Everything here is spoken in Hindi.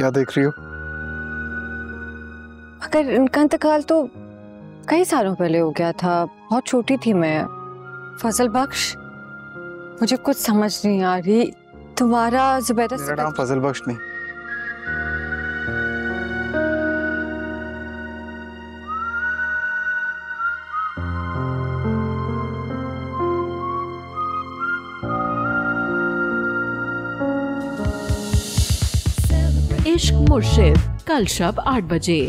क्या देख रही हो? अगर इनका इंतकाल तो कई सालों पहले हो गया था। बहुत छोटी थी मैं। फजल बख्श? मुझे कुछ समझ नहीं आ रही। तुम्हारा जुबैदा मेरा नाम फजल बख्श नहीं। इश्क मुर्शिद कल शब आठ बजे।